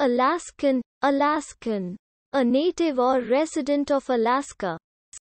Alaskan, Alaskan. A native or resident of Alaska.